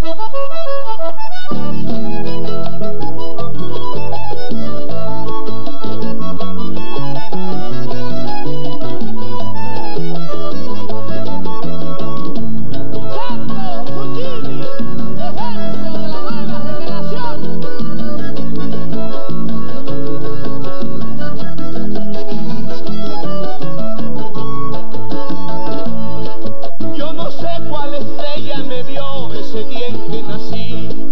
tú, mi felicidad,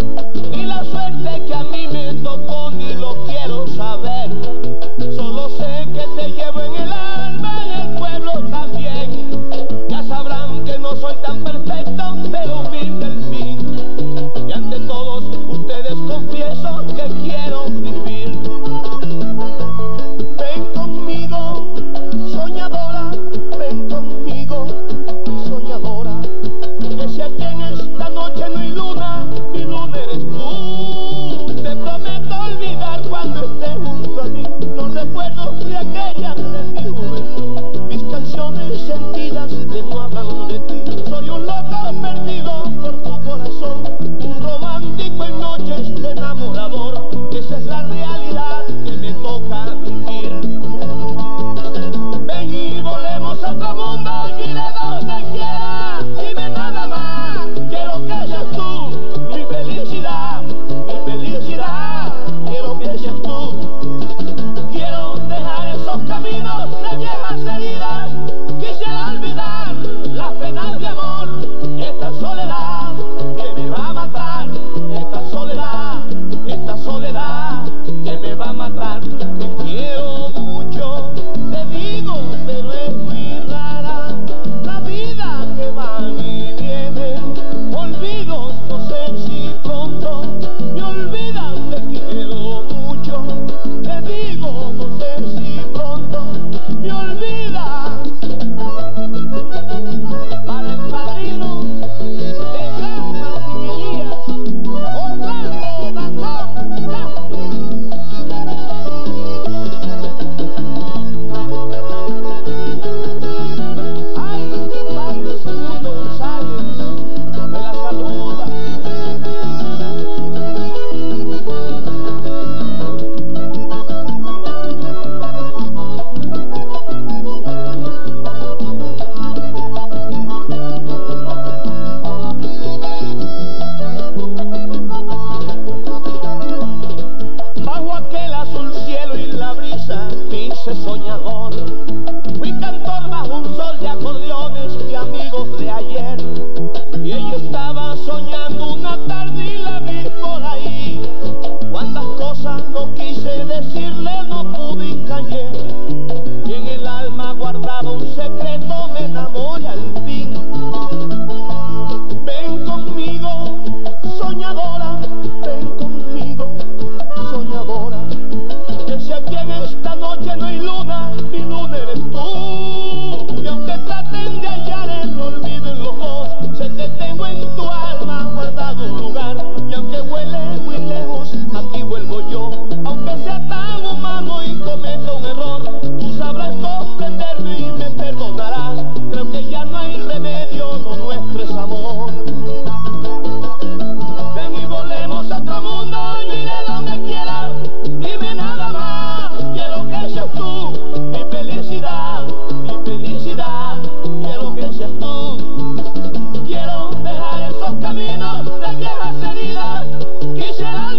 Shut up!